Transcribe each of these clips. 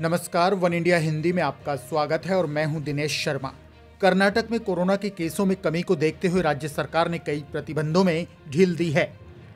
नमस्कार, one India Hindi में आपका स्वागत है और मैं हूँ दिनेश शर्मा। कर्नाटक में कोरोना के केसों में कमी को देखते हुए राज्य सरकार ने कई प्रतिबंधों में ढील दी है।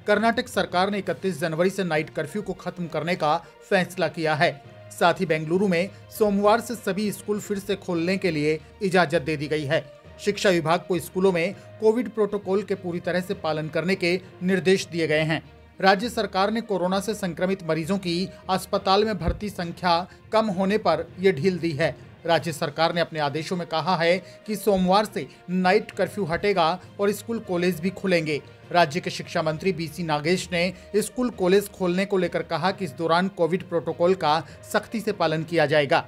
कर्नाटक सरकार ने 31 जनवरी से नाइट कर्फ्यू को खत्म करने का फैसला किया है। साथ ही बेंगलुरु में सोमवार से सभी स्कूल फिर से खोलने के लिए इजाज़त दे दी गई है। शिक्षा विभाग को स्कूलों में कोविड प्रोटोकॉल के पूरी तरह से पालन करने के निर्देश दिए गए हैं। राज्य सरकार ने कोरोना से संक्रमित मरीजों की अस्पताल में भर्ती संख्या कम होने पर यह ढील दी है। राज्य सरकार ने अपने आदेशों में कहा है कि सोमवार से नाइट कर्फ्यू हटेगा और स्कूल कॉलेज भी खुलेंगे। राज्य के शिक्षा मंत्री बीसी नागेश ने स्कूल कॉलेज खोलने को लेकर कहा कि इस दौरान कोविड प्रोटोकॉल का सख्ती से पालन किया जाएगा।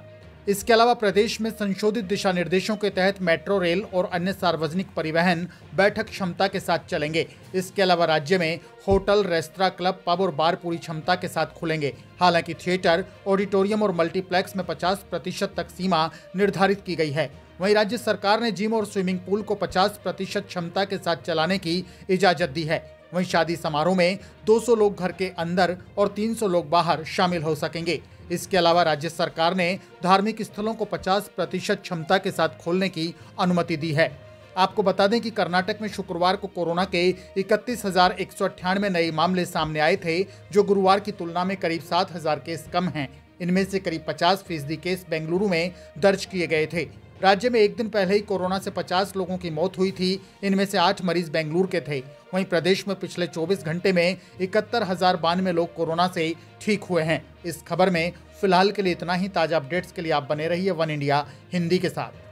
इसके अलावा प्रदेश में संशोधित दिशा निर्देशों के तहत मेट्रो रेल और अन्य सार्वजनिक परिवहन बैठक क्षमता के साथ चलेंगे। इसके अलावा राज्य में होटल, रेस्तरा, क्लब, पब और बार पूरी क्षमता के साथ खुलेंगे। हालाँकि थिएटर, ऑडिटोरियम और मल्टीप्लेक्स में 50 प्रतिशत तक सीमा निर्धारित की गई है। वहीं राज्य सरकार ने जिम और स्विमिंग पूल को 50 प्रतिशत क्षमता के साथ चलाने की इजाज़त दी है। वहीं शादी समारोह में 200 लोग घर के अंदर और 300 लोग बाहर शामिल हो सकेंगे। इसके अलावा राज्य सरकार ने धार्मिक स्थलों को 50 प्रतिशत क्षमता के साथ खोलने की अनुमति दी है। आपको बता दें कि कर्नाटक में शुक्रवार को कोरोना के इकतीस नए मामले सामने आए थे, जो गुरुवार की तुलना में करीब सात हज़ार केस कम हैं। इनमें से करीब 50 फ़ीसदी केस बेंगलुरु में दर्ज किए गए थे। राज्य में एक दिन पहले ही कोरोना से 50 लोगों की मौत हुई थी। इनमें से आठ मरीज़ बेंगलुरु के थे। वहीं प्रदेश में पिछले 24 घंटे में इकहत्तर हज़ार बानवे लोग कोरोना से ठीक हुए हैं। इस खबर में फ़िलहाल के लिए इतना ही। ताज़ा अपडेट्स के लिए आप बने रहिए वन इंडिया हिंदी के साथ।